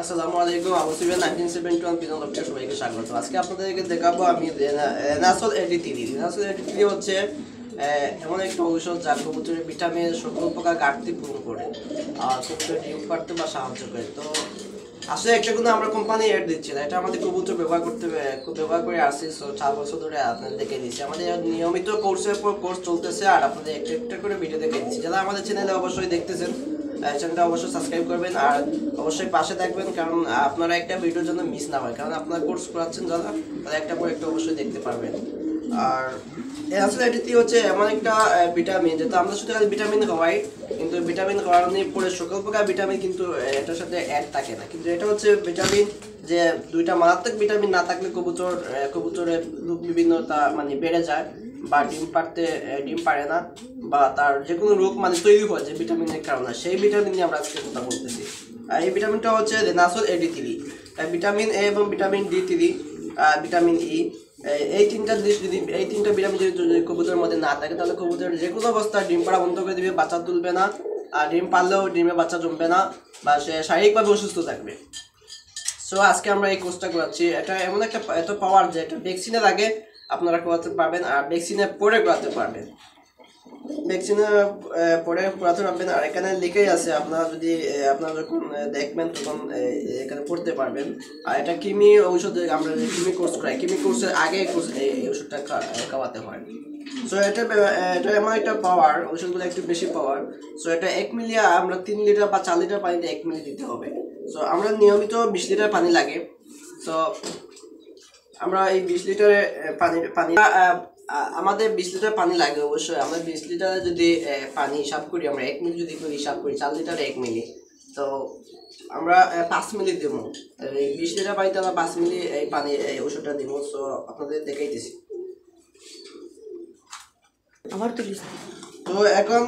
আসসালামু আলাইকুম, Abu CBN nineteen seventy one pigeon লক্ষ্যে সবাইকে স্বাগত। আজকে আপনাদেরকে দেখাবো আমি রেনাসল এটি থ্রি রেনাসল এটি থ্রি হচ্ছে এমন একটা ঔষধ যা কবুতরের ভিটামিনের সকল প্রকার ঘাটতি পূরণ করে। আর কবুতর ডিম পারতে বা সাহায্য করে। তো, আসলে একটা কোনো আমরা কোম্পানি এড দিচ্ছি না, এটা আমাদের কবুতর ব্যবহার করতে ব্যবহার করে আসছি চার বছর ধরে আপনাদের দেখে দিচ্ছি আমাদের নিয়মিত কোর্সের পর কোর্স চলতেছে, আর আপনাদের একটা একটা করে ভিডিও দেখে দিচ্ছি যারা আমাদের চ্যানেলে অবশ্যই দেখতেছেন চ্যানেলটা অবশ্যই সাবস্ক্রাইব করবেন আর অবশ্যই পাশে থাকবেন, কারণ আপনারা একটা ভিডিওর জন্য মিস না হয়, কারণ আপনারা কোর্স করাচ্ছেন যারা, তারা একটা পর একটা অবশ্যই দেখতে পারবেন। আর আসলে এটি হচ্ছে এমন একটা ভিটামিন, যেটা আমরা শুধু ভিটামিন খাওয়াই, কিন্তু ভিটামিন খাওয়ানোর পরে সকল প্রকার ভিটামিন কিন্তু এটার সাথে অ্যাড থাকে না। কিন্তু এটা হচ্ছে ভিটামিন যে দুইটা মারাত্মক ভিটামিন না থাকলে কবুতর কবুতরের রোগ বিভিন্নতা মানে বেড়ে যায়, বা ডিম পারতে ডিম পারে না। বা তার যে কোনো রোগ মানে তৈরি হয় যে ভিটামিনের কারণে, সেই ভিটামিন নিয়ে আমরা আজকে কথা বলতেছি। আর এই ভিটামিনটা হচ্ছে রেনাসল এডি থ্রি ভিটামিন এ এবং vitamin D three vitamin E এই তিনটা জিনিস যদি, এই তিনটা ভিটামিন যদি কবুতরের মধ্যে না থাকে, তাহলে কবুতর যে কোনো অবস্থায় ডিম পাড়া বন্ধ করে দিবে, বাচ্চা তুলবে না, আর ডিম পারলেও ডিমে বাচ্চা জমবে না, বা সে শারীরিকভাবে অসুস্থ থাকবে। সো আজকে আমরা এই কোর্সটা করাচ্ছি। এটা এমন একটা এত পাওয়ার যে এটা ভ্যাকসিনের আগে আপনারা করাতে পারবেন, আর ভ্যাকসিনের পরে করাতে পারবেন। ভ্যাকসিনের পরে করাতে পারবেন আর এখানে লিখেই আছে। আপনারা যদি আপনারা যখন দেখবেন, তখন এখানে পড়তে পারবেন। আর এটা কিমি ঔষধ, আমরা কিমি কোর্স করাই, কিমি কোর্সের আগে এই খাওয়াতে হয়। সো এটা এটা এমন একটা পাওয়ার একটু বেশি পাওয়ার সো এটা এক মিলি, আমরা তিন লিটার বা চার লিটার পানিতে এক মিলি দিতে হবে। সো আমরা নিয়মিত বিশ লিটার পানি লাগে। তো আমরা এই বিশ লিটারে পানি পানি আমাদের বিশ লিটার পানি লাগে অবশ্যই। আমরা বিশ লিটারে যদি পানি হিসাব করি আমরা এক মিলি যদি হিসাব করি চার লিটারে এক মিলি। তো আমরা পাঁচ মিলি দেবো। এই বিশ লিটার পানিতে আমরা পাঁচ মিলি এই পানি এই ওষুধটা দিব। সো আপনাদের দেখাইতেছি। আমার তো তো এখন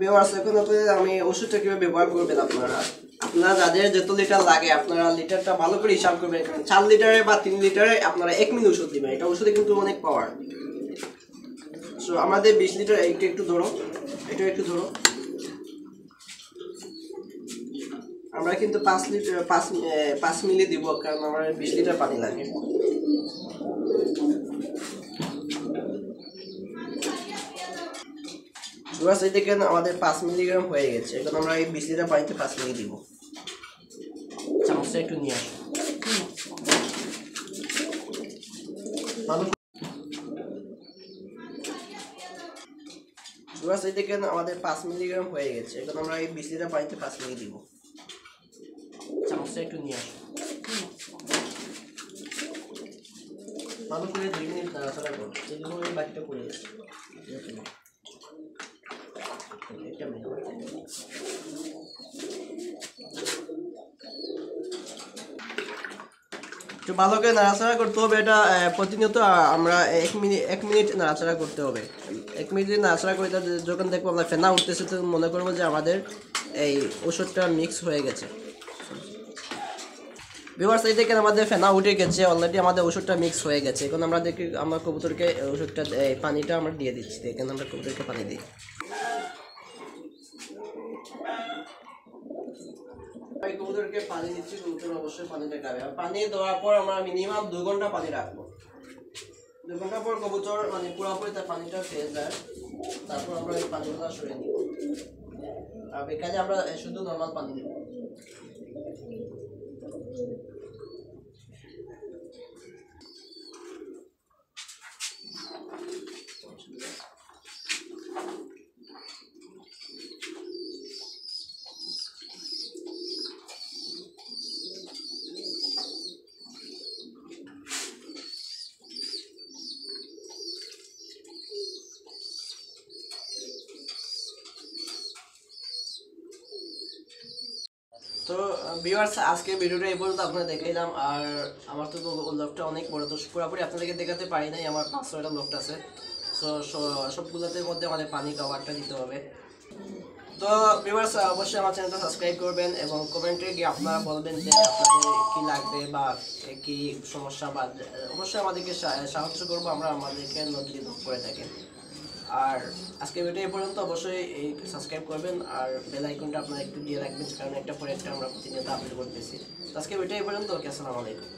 ব্যবহার এখন আপনাদের আমি ওষুধটা কীভাবে ব্যবহার করবেন আপনারা? আপনারা যাদের যত লিটার লাগে আপনারা লিটারটা ভালো করে হিসাব করবেন। কারণ চার লিটারে বা তিন লিটারে আপনারা এক মিনিট ওষুধ দিবেন। এটা ওষুধে কিন্তু অনেক পাওয়ার সো আমাদের বিশ লিটার এইটা একটু ধরো। এটা একটু ধরো। আমরা কিন্তু পাঁচ লিটার, পাঁচ পাঁচ মিলি দিব, কারণ আমার বিশ লিটার পানি লাগে। দুয়ার সাইড থেকে আমাদের পাঁচ মিলিগ্রাম হয়ে গেছে। এখন আমরা এই বিশ লিটার পানিতে পাঁচ মিলি দিব। চামচটা একটু নিয়ে আসো। সাইড থেকে আমাদের পাঁচ মিলিগ্রাম হয়ে গেছে। এখন আমরা এই বিশ লিটার পানিতে পাঁচ মিলি দিব। চামচটা একটু নিয়ে আসো। ভালো করে দুই মিনিট নাড়াচাড়া করো। এগুলো আমি বাকিটা করে একটা মিনিট একটু ভালো করে নাড়াচাড়া করতে হবে, এটা প্রতিনিয়ত আমরা এক মিনিট এক মিনিট নাড়াচাড়া করতে হবে। এক মিনিট নাড়াচাড়া করে যখন দেখব আমরা ফেনা উঠতেছে, তো মনে করব যে আমাদের এই ওষুধটা মিক্স হয়ে গেছে। বিভার সাইড থেকে আমাদের ফেনা উঠে গেছে অলরেডি আমাদের ওষুধটা মিক্স হয়ে গেছে। এখন আমরা দেখি, আমরা কবুতরকে, ওষুধটা পানিটা আমরা দিয়ে দিচ্ছি। এখানে আমরা কবুতরকে পানি দিই। আমি কবুতরকে পানি দিচ্ছি কবুতর অবশ্যই পানিটা খাবে পানি দেওয়ার পর আমরা মিনিমাম দু ঘণ্টা পানি রাখব। দু ঘণ্টা পর কবুতর মানে পুরোপুরি তার পানিটা খেয়ে যায়। তারপর আমরা এই পানিগুলো সরিয়ে নিই আর এখানে আমরা শুধু নর্মাল পানি দেবো। তো ভিউয়ার্স আজকে ভিডিওটা এই পর্যন্ত, আপনারা দেখাইলাম আর আমার তো লোকটা অনেক বড়, তো পুরোপুরি আপনাদেরকে দেখাতে পারি নাই, আমার পাঁচ ছয়টা লোকটা আছে। তো সবগুলোতে মধ্যে আমাদের পানি কাভারটা দিতে হবে। তো ভিউয়ার্স অবশ্যই আমার চ্যানেলটা সাবস্ক্রাইব করবেন এবং কমেন্টে গিয়ে আপনারা বলবেন যে আপনাদের কি লাগবে বা কি সমস্যা বা, অবশ্যই আমাদেরকে সাহায্য করব, আমরা আমাদেরকে নদী করে থাকেন আর আজকে ভিডিও পর্যন্ত অবশ্যই এই সাবস্ক্রাইব করবেন আর বেল আইকনটা আপনারা একটু দিয়ে রাখবেন, কারণ একটা পরে একটা আমরা প্রতিনিয়ত আপলোড করতেছি। আজকে ভিডিও পর্যন্ত, ওকে, আসসালামু আলাইকুম।